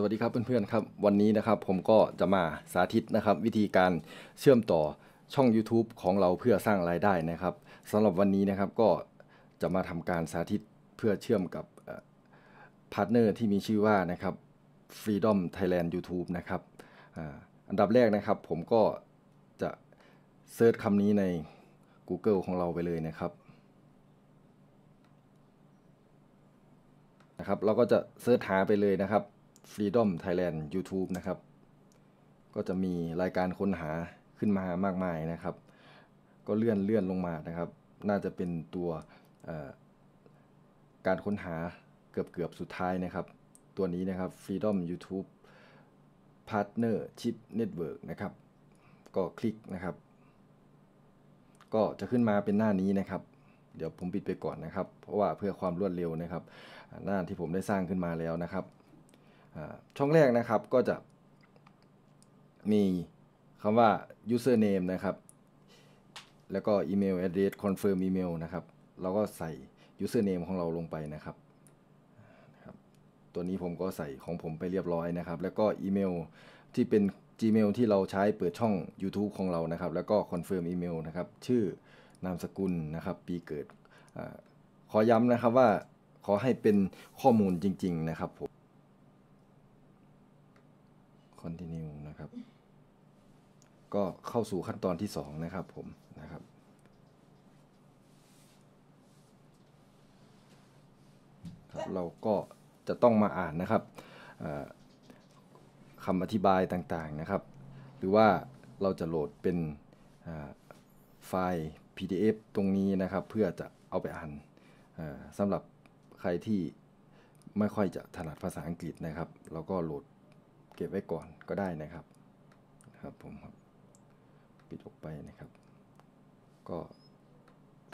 สวัสดีครับเพื่อนๆครับวันนี้นะครับผมก็จะมาสาธิตนะครับ วิธีการเชื่อมต่อช่อง YouTube ของเราเพื่อสร้างรายได้นะครับสำหรับวันนี้นะครับก็จะมาทำการสาธิตเพื่อเชื่อมกับ partner ที่มีชื่อว่านะครับ Freedom Thailand YouTube นะครับอันดับแรกนะครับ ผมก็จะ search คำนี้ใน Google ของเราไปเลยนะครับนะครับเราก็จะเซิร์ชหาไปเลยนะครับ Freedom Thailand YouTube นะครับ ก็จะมีรายการค้นหาขึ้นมามากมายนะครับ ก็เลื่อนเลื่อนลงมานะครับ น่าจะเป็นตัวการค้นหาเกือบเกือบสุดท้ายนะครับ ตัวนี้นะครับ Freedom YouTube Partnership Network นะครับ ก็คลิกนะครับ ก็จะขึ้นมาเป็นหน้านี้นะครับ เดี๋ยวผมปิดไปก่อนนะครับ เพราะว่าเพื่อความรวดเร็วนะครับ หน้าที่ผมได้สร้างขึ้นมาแล้วนะครับ ช่องแรกนะครับก็จะมีคำว่า username นะครับ แล้วก็ email address confirm email นะครับ เราก็ใส่ username ของเราลงไปนะครับ ตัวนี้ผมก็ใส่ของผมไปเรียบร้อยนะครับ แล้วก็อีเมลที่เป็น Gmail ที่เราใช้เปิดช่อง YouTube ของเรานะครับ แล้วก็ confirm email นะครับ ชื่อนามสกุลนะครับ ปีเกิดอขอย้ำนะครับว่าขอให้เป็นข้อมูลจริง ๆ นะครับผม continue นะครับ ก็เข้าสู่ขั้นตอนที่ 2 นะครับผมนะครับ เราก็จะต้องมาอ่านนะครับคำอธิบายต่างๆนะครับ หรือว่าเราจะโหลดเป็นไฟล์ PDF ตรงนี้นะครับ เพื่อจะเอาไปอ่านสำหรับใครที่ไม่ค่อยจะถนัดภาษาอังกฤษนะครับ เราก็โหลด เก็บไว้ก่อนก็ได้นะครับครับผมครับปิดออกไปนะครับ ก็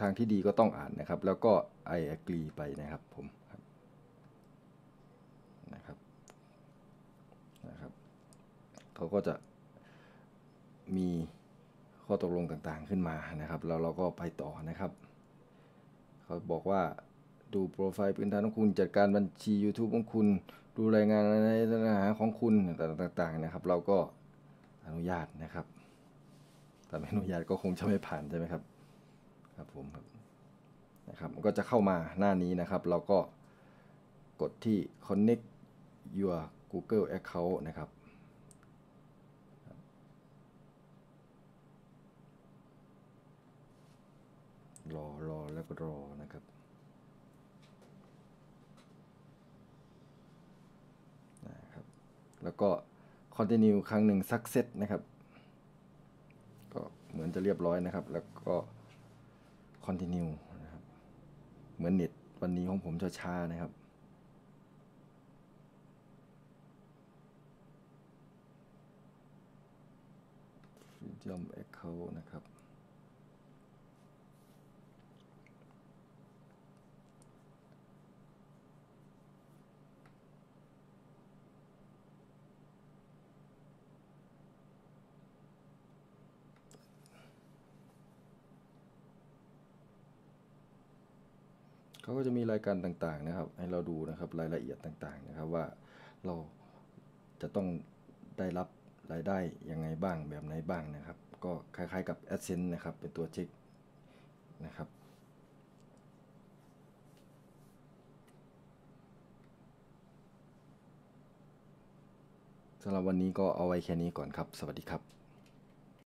ทางที่ดีก็ต้องอ่านนะครับ แล้วก็ I agree ไปนะครับผมนะครับนะครับเขาก็จะมีข้อตกลงต่างๆขึ้นมานะครับ แล้วเราก็ไปต่อนะครับ เขาบอกว่า ดูโปรไฟล์พื้นฐานของคุณ จัดการบัญชี YouTube ของคุณ ดูรายงานในเนื้อหาของคุณต่างๆนะครับ เราก็อนุญาตนะครับ แต่ไม่อนุญาตก็คงจะไม่ผ่านใช่ไหมครับ ครับผมครับนะครับก็จะเข้ามาหน้านี้นะครับ เราก็กดที่ connect your Google account นะครับรอรอแล้วก็รอนะครับ แล้วก็ continue ครั้งหนึ่ง success นะครับ ก็เหมือนจะเรียบร้อยนะครับ แล้วก็ continue นะครับ เหมือนเน็ตวันนี้ของผมจะช้านะครับ freedom account นะครับ เขาก็จะมีรายการต่างๆนะครับ ให้เราดูนะครับรายละเอียดต่างๆนะครับว่าเราจะต้องได้รับรายได้ยังไงบ้างแบบไหนบ้างนะครับ ก็คล้ายๆกับ AdSense นะครับเป็นตัวเช็คนะครับสำหรับวันนี้ก็เอาไว้แค่นี้ก่อนครับ สวัสดีครับ